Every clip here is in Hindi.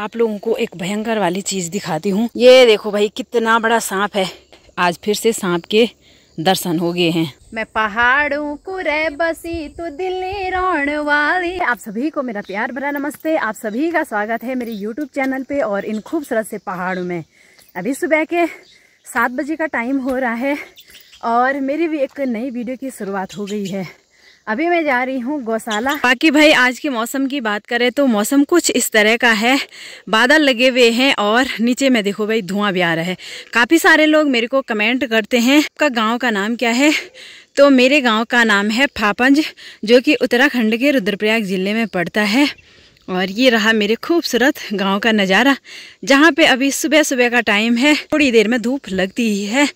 आप लोगों को एक भयंकर वाली चीज़ दिखाती हूँ। ये देखो भाई कितना बड़ा सांप है। आज फिर से सांप के दर्शन हो गए हैं। मैं पहाड़ों को रे बसी तो दिल्ली रोण वाली। आप सभी को मेरा प्यार भरा नमस्ते। आप सभी का स्वागत है मेरे यूट्यूब चैनल पे और इन खूबसूरत से पहाड़ों में। अभी सुबह के सात बजे का टाइम हो रहा है और मेरी भी एक नई वीडियो की शुरुआत हो गई है। अभी मैं जा रही हूँ गौशाला। बाकी भाई, आज के मौसम की बात करें तो मौसम कुछ इस तरह का है। बादल लगे हुए हैं और नीचे में देखो भाई, धुआँ भी आ रहा है। काफ़ी सारे लोग मेरे को कमेंट करते हैं, आपका गाँव का नाम क्या है? तो मेरे गाँव का नाम है फापंज, जो कि उत्तराखंड के रुद्रप्रयाग ज़िले में पड़ता है। और ये रहा मेरे खूबसूरत गाँव का नज़ारा, जहाँ पे अभी सुबह सुबह का टाइम है। थोड़ी देर में धूप लगती ही है।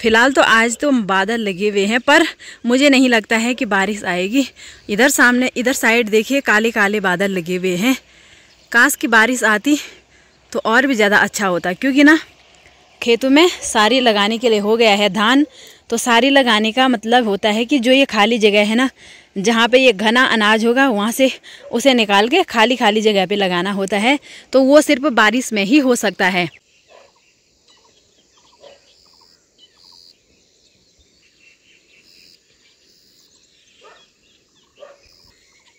फ़िलहाल तो आज तो बादल लगे हुए हैं, पर मुझे नहीं लगता है कि बारिश आएगी। इधर सामने, इधर साइड देखिए काले काले बादल लगे हुए हैं। काश की बारिश आती तो और भी ज़्यादा अच्छा होता, क्योंकि ना, खेतों में सारी लगाने के लिए हो गया है धान। तो सारी लगाने का मतलब होता है कि जो ये खाली जगह है ना जहाँ पे ये घना अनाज होगा, वहाँ से उसे निकाल के खाली खाली जगह पे लगाना होता है तो वो सिर्फ़ बारिश में ही हो सकता है।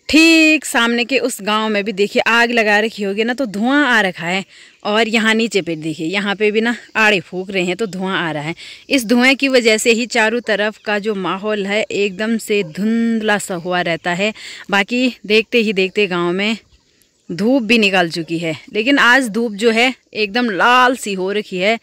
ठीक सामने के उस गाँव में भी देखिए आग लगा रखी होगी ना तो धुआँ आ रखा है। और यहाँ नीचे पे देखिए, यहाँ पे भी ना आड़े फूक रहे हैं तो धुआँ आ रहा है। इस धुएँ की वजह से ही चारों तरफ़ का जो माहौल है, एकदम से धुंधला सा हुआ रहता है। बाकी देखते ही देखते गाँव में धूप भी निकल चुकी है। लेकिन आज धूप जो है, एकदम लाल सी हो रखी है।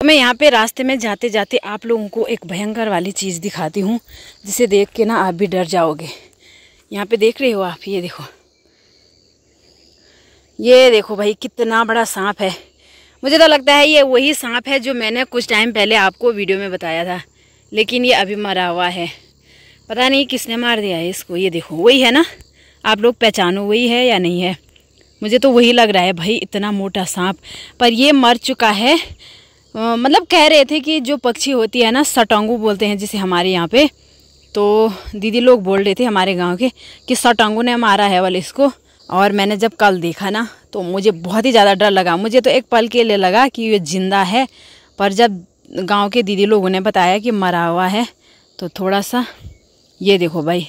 मैं यहाँ पे रास्ते में जाते जाते आप लोगों को एक भयंकर वाली चीज़ दिखाती हूँ, जिसे देख के ना आप भी डर जाओगे। यहाँ पे देख रहे हो आप? ये देखो। ये देखो भाई, कितना बड़ा सांप है। मुझे तो लगता है ये वही सांप है जो मैंने कुछ टाइम पहले आपको वीडियो में बताया था, लेकिन ये अभी मरा हुआ है। पता नहीं किसने मार दिया है इसको। ये देखो, वही है ना? आप लोग पहचानो वही है या नहीं है। मुझे तो वही लग रहा है भाई, इतना मोटा सांप। पर ये मर चुका है मतलब कह रहे थे कि जो पक्षी होती है ना, सटांगू बोलते हैं जिसे हमारे यहाँ पे तो दीदी लोग बोल रहे थे हमारे गाँव के कि सटांगू ने मारा है वाले इसको, और मैंने जब कल देखा ना तो मुझे बहुत ही ज़्यादा डर लगा। मुझे तो एक पल के लिए लगा कि ये ज़िंदा है, पर जब गाँव के दीदी लोगों ने बताया कि मरा हुआ है तो थोड़ा सा, ये देखो भाई,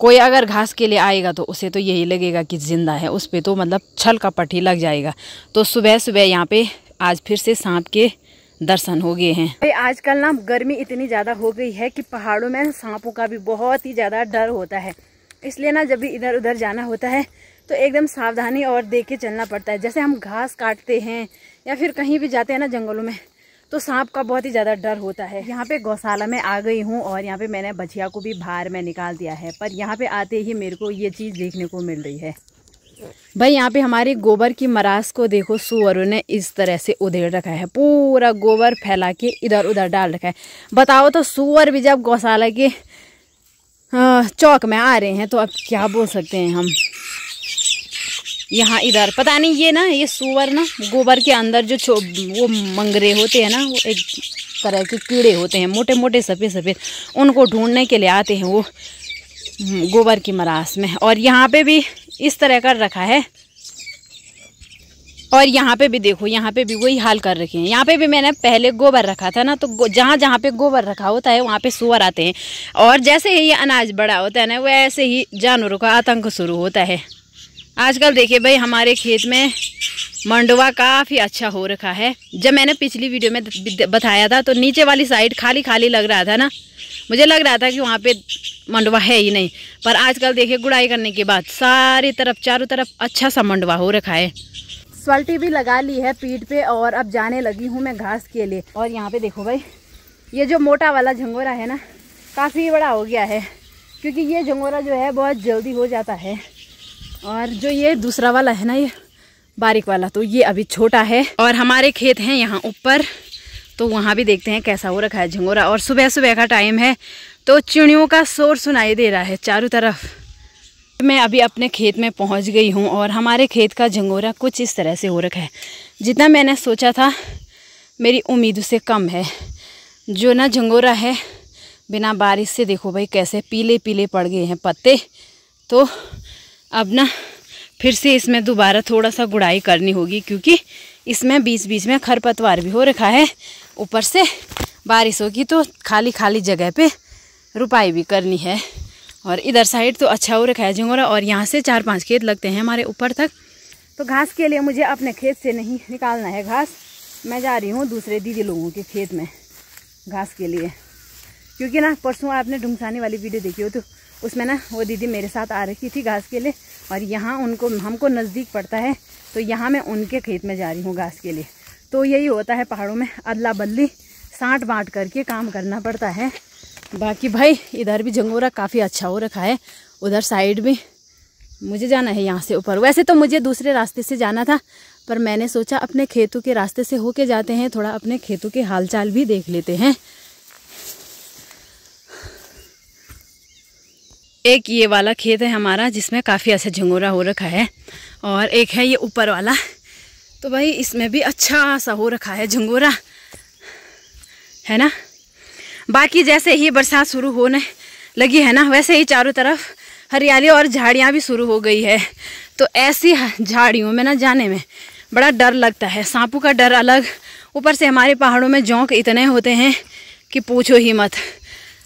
कोई अगर घास के लिए आएगा तो उसे तो यही लगेगा कि ज़िंदा है, उस पर तो मतलब छल का पट्टी लग जाएगा। तो सुबह सुबह यहाँ पे आज फिर से सांप के दर्शन हो गए हैं। आजकल ना गर्मी इतनी ज़्यादा हो गई है कि पहाड़ों में सांपों का भी बहुत ही ज़्यादा डर होता है। इसलिए ना जब भी इधर उधर जाना होता है तो एकदम सावधानी और देख के चलना पड़ता है। जैसे हम घास काटते हैं या फिर कहीं भी जाते हैं ना जंगलों में तो सांप का बहुत ही ज़्यादा डर होता है। यहाँ पे गौशाला में आ गई हूँ और यहाँ पे मैंने बछिया को भी बाहर में निकाल दिया है, पर यहाँ पे आते ही मेरे को ये चीज़ देखने को मिल रही है। भाई, यहाँ पे हमारे गोबर की मरास को देखो, सुअरों ने इस तरह से उधेड़ रखा है। पूरा गोबर फैला के इधर उधर डाल रखा है। बताओ तो सुअर भी जब गौशाला के चौक में आ रहे हैं तो अब क्या बोल सकते हैं हम? यहाँ इधर, पता नहीं ये ना, ये सुअर ना, गोबर के अंदर जो वो मंगरे होते हैं ना, वो एक तरह के कीड़े होते हैं मोटे मोटे सफ़ेद सफ़ेद उनको ढूँढने के लिए आते हैं वो गोबर की मरास में। और यहाँ पे भी इस तरह कर रखा है। और यहाँ पे भी देखो, यहाँ पे भी वही हाल कर रखे हैं। यहाँ पे भी मैंने पहले गोबर रखा था ना तो जहाँ जहाँ पे गोबर रखा होता है, वहाँ पे सुअर आते हैं। और जैसे ही ये अनाज बड़ा होता है ना, वैसे ही जानवरों का आतंक शुरू होता है। आजकल देखिए भाई, हमारे खेत में मंडवा काफ़ी अच्छा हो रखा है। जब मैंने पिछली वीडियो में बताया था तो नीचे वाली साइड खाली खाली लग रहा था ना। मुझे लग रहा था कि वहाँ पे मंडवा है ही नहीं। पर आजकल देखिए, गुड़ाई करने के बाद सारी तरफ़, चारों तरफ़ अच्छा सा मंडवा हो रखा है। स्वल्टी भी लगा ली है पीठ पे और अब जाने लगी हूँ मैं घास के लिए। और यहाँ पे देखो भाई, ये जो मोटा वाला झंगोरा है ना, काफ़ी बड़ा हो गया है। क्योंकि ये झंगोरा जो है, बहुत जल्दी हो जाता है। और जो ये दूसरा वाला है ना ये बारीक वाला तो ये अभी छोटा है। और हमारे खेत हैं यहाँ ऊपर तो वहाँ भी देखते हैं कैसा हो रखा है झंगोरा। और सुबह सुबह का टाइम है तो चिड़ियों का शोर सुनाई दे रहा है चारों तरफ़। मैं अभी अपने खेत में पहुँच गई हूँ और हमारे खेत का झंगोरा कुछ इस तरह से हो रखा है। जितना मैंने सोचा था, मेरी उम्मीद से कम है। जो ना झंगोरा है, बिना बारिश से देखो भाई कैसे पीले पीले पड़ गए हैं पत्ते। तो अब ना, फिर से इसमें दोबारा थोड़ा सा गुड़ाई करनी होगी, क्योंकि इसमें बीच बीच में खरपतवार भी हो रखा है। ऊपर से बारिश होगी तो खाली खाली जगह पे रुपाई भी करनी है। और इधर साइड तो अच्छा हो रखा है झंगोरा, और यहाँ से चार पाँच खेत लगते हैं हमारे ऊपर तक। तो घास के लिए मुझे अपने खेत से नहीं निकालना है घास। मैं जा रही हूँ दूसरे दीदी लोगों के खेत में घास के लिए। क्योंकि ना, परसों आपने ढूंढसाने वाली वीडियो देखी हो तो उसमें ना वो दीदी मेरे साथ आ रखी थी घास के लिए और यहाँ उनको, हमको नज़दीक पड़ता है तो यहाँ मैं उनके खेत में जा रही हूँ घास के लिए। तो यही होता है पहाड़ों में अदला बदली साँट बाँट करके काम करना पड़ता है। बाकी भाई, इधर भी जंगोरा काफ़ी अच्छा हो रखा है, उधर साइड भी। मुझे जाना है यहाँ से ऊपर। वैसे तो मुझे दूसरे रास्ते से जाना था, पर मैंने सोचा अपने खेतों के रास्ते से होके जाते हैं, थोड़ा अपने खेतों के हालचाल भी देख लेते हैं। एक ये वाला खेत है हमारा, जिसमें काफ़ी अच्छा झंगोरा हो रखा है, और एक है ये ऊपर वाला। तो भाई, इसमें भी अच्छा सा हो रखा है झंगोरा। है ना? बाकी जैसे ही बरसात शुरू होने लगी है ना, वैसे ही चारों तरफ़ हरियाली और झाड़ियाँ भी शुरू हो गई है। तो ऐसी झाड़ियों में ना जाने में बड़ा डर लगता है। सांपों का डर अलग, ऊपर से हमारे पहाड़ों में जौक इतने होते हैं कि पूछो ही मत।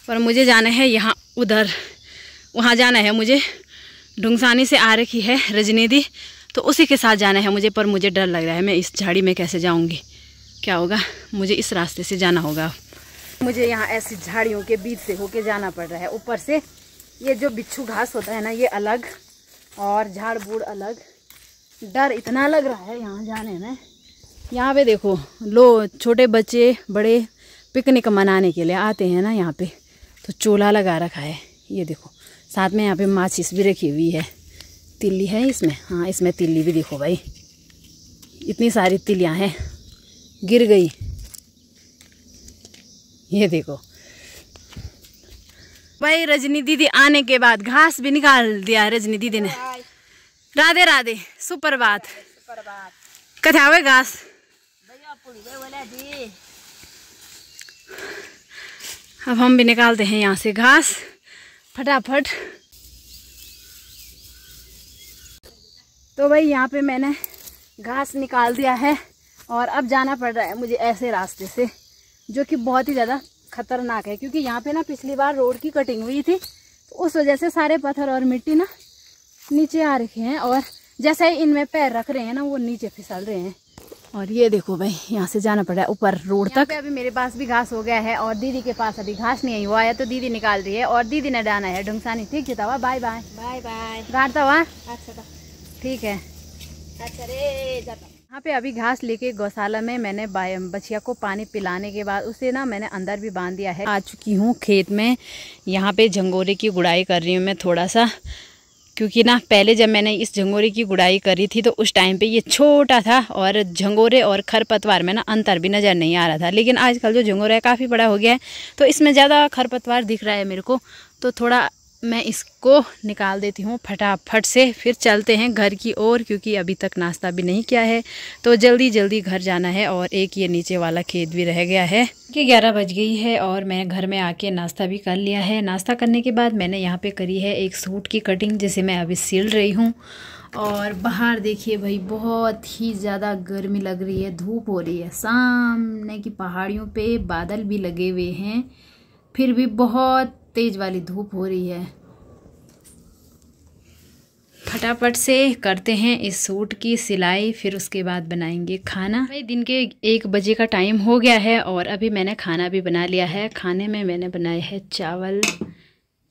पर मुझे जाना है यहाँ उधर। वहाँ जाना है मुझे। ढुंगसानी से आ रखी है रजनी दी तो उसी के साथ जाना है मुझे, पर मुझे डर लग रहा है, मैं इस झाड़ी में कैसे जाऊँगी? क्या होगा? मुझे इस रास्ते से जाना होगा। मुझे यहाँ ऐसी झाड़ियों के बीच से होके जाना पड़ रहा है। ऊपर से ये जो बिच्छू घास होता है ना, ये अलग और झाड़ बूढ़ अलग। डर इतना लग रहा है यहाँ जाने में। यहाँ पे देखो, लो, छोटे बच्चे, बड़े पिकनिक मनाने के लिए आते हैं ना यहाँ पे। तो चूल्हा लगा रखा है। ये देखो साथ में यहाँ पे माचिस भी रखी हुई है। तिल्ली है इसमें। हाँ इसमें तिल्ली भी देखो भाई। इतनी सारी तिलियाँ हैं। गिर गई। ये देखो। भाई रजनी दीदी आने के बाद घास भी निकाल दिया रजनी दीदी ने। राधे राधे। सुप्रभात कथा हुए घास? अब हम भी निकालते हैं यहाँ से घास। फटाफट। तो भाई यहाँ पे मैंने घास निकाल दिया है और अब जाना पड़ रहा है मुझे ऐसे रास्ते से, जो कि बहुत ही ज़्यादा खतरनाक है, क्योंकि यहाँ पे ना पिछली बार रोड की कटिंग हुई थी तो उस वजह से सारे पत्थर और मिट्टी ना नीचे आ रखे हैं और जैसे ही इनमें पैर रख रहे हैं ना, वो नीचे फिसल रहे हैं। और ये देखो भाई यहाँ से जाना पड़ा है ऊपर रोड तक। अभी मेरे पास भी घास हो गया है और दीदी के पास अभी घास नहीं आई हुआ है तो दीदी निकाल रही है और दीदी ने डाना है। ढुंगसानी ठीक है बाय बाय बाय बाय गाड़ता हुआ अच्छा ठीक है। अच्छा रे जाता यहाँ पे अभी घास लेके गौशाला में मैंने बछिया को पानी पिलाने के बाद उसे ना मैंने अंदर भी बाँध दिया है। आ चुकी हूँ खेत में। यहाँ पे झंगोरे की गुड़ाई कर रही हूँ मैं थोड़ा सा। क्योंकि ना, पहले जब मैंने इस झंगोरे की गुड़ाई करी थी तो उस टाइम पे ये छोटा था और झंगोरे और खरपतवार में ना अंतर भी नज़र नहीं आ रहा था। लेकिन आजकल जो झंगोरा है, काफ़ी बड़ा हो गया है। तो इसमें ज़्यादा खरपतवार दिख रहा है मेरे को। तो थोड़ा मैं इसको निकाल देती हूँ फटाफट से, फिर चलते हैं घर की ओर, क्योंकि अभी तक नाश्ता भी नहीं किया है। तो जल्दी जल्दी घर जाना है और एक ये नीचे वाला खेत भी रह गया है। कि ग्यारह बज गई है और मैं घर में आके नाश्ता भी कर लिया है। नाश्ता करने के बाद मैंने यहाँ पे करी है एक सूट की कटिंग, जिसे मैं अभी सिल रही हूँ। और बाहर देखिए भाई, बहुत ही ज़्यादा गर्मी लग रही है, धूप हो रही है। सामने की पहाड़ियों पे बादल भी लगे हुए हैं, फिर भी बहुत तेज वाली धूप हो रही है। फटाफट से करते हैं इस सूट की सिलाई, फिर उसके बाद बनाएँगे खाना। भाई, दिन के एक बजे का टाइम हो गया है और अभी मैंने खाना भी बना लिया है। खाने में मैंने बनाए है चावल।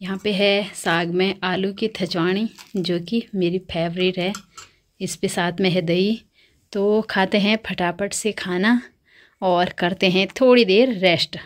यहाँ पे है साग में आलू की थचवाणी जो कि मेरी फेवरेट है। इस पे साथ में है दही। तो खाते हैं फटाफट से खाना और करते हैं थोड़ी देर रेस्ट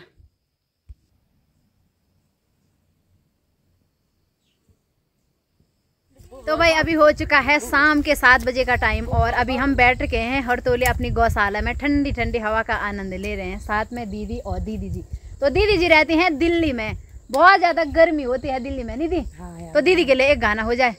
तो भाई अभी हो चुका है शाम के सात बजे का टाइम और अभी हम बैठ के हैं हरतोले अपनी गौशाला में। ठंडी ठंडी हवा का आनंद ले रहे हैं साथ में दीदी और दीदी जी। तो दीदी जी रहती हैं दिल्ली में। बहुत ज़्यादा गर्मी होती है दिल्ली में दीदी हाँ तो दीदी के लिए एक गाना हो जाए।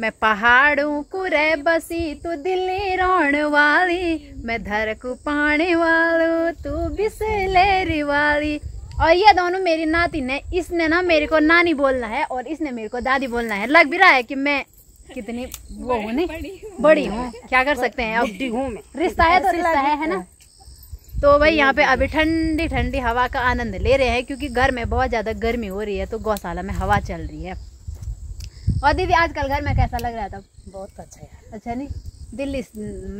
मैं पहाड़ों को रे बसी तू दिल्ली रोण वाली। मैं धरक पाने वालू तू बिसलेरी वाली और ये दोनों मेरी नाती ने इसने ना मेरे को नानी बोलना है और इसने मेरे को दादी बोलना है। लग भी रहा है कि मैं कितनी वो हूँ नहीं बड़ी हूँ। क्या कर सकते हैं? अब रिश्ता है तो रिश्ता है है ना? तो भाई यहाँ पे अभी ठंडी ठंडी हवा का आनंद ले रहे हैं क्योंकि घर में बहुत ज़्यादा गर्मी हो रही है तो गौशाला में हवा चल रही है। और दीदी आजकल घर में कैसा लग रहा था बहुत अच्छा है अच्छा नहीं? दिल्ली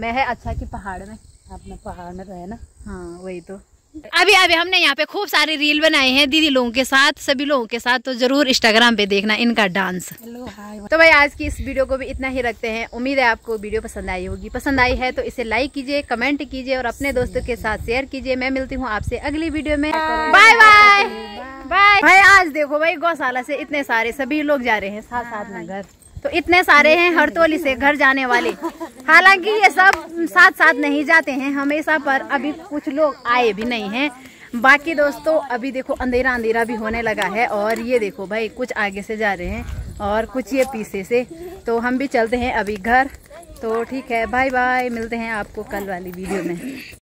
में है अच्छा कि पहाड़ में? अपने पहाड़ में रहे ना। हाँ वही तो। अभी अभी हमने यहाँ पे खूब सारे रील बनाए हैं दीदी लोगों के साथ सभी लोगों के साथ तो ज़रूर इंस्टाग्राम पे देखना इनका डांस तो भाई आज की इस वीडियो को भी इतना ही रखते हैं। उम्मीद है आपको वीडियो पसंद आई होगी। पसंद आई है तो इसे लाइक कीजिए कमेंट कीजिए और अपने दोस्तों के साथ शेयर कीजिए। मैं मिलती हूँ आपसे अगली वीडियो में। बाय बाय बाय भाई आज देखो भाई गौशाला से इतने सारे सभी लोग जा रहे हैं साथ साथ में घर तो इतने सारे हैं हरतोली से घर जाने वाले। हालाँकि ये सब साथ साथ नहीं जाते हैं, हमेशा पर अभी कुछ लोग आए भी नहीं हैं। बाकी दोस्तों, अभी देखो अंधेरा अंधेरा भी होने लगा है और ये देखो भाई, कुछ आगे से जा रहे हैं और कुछ ये पीछे से। तो हम भी चलते हैं अभी घर। तो ठीक है बाय बाय मिलते हैं आपको कल वाली वीडियो में।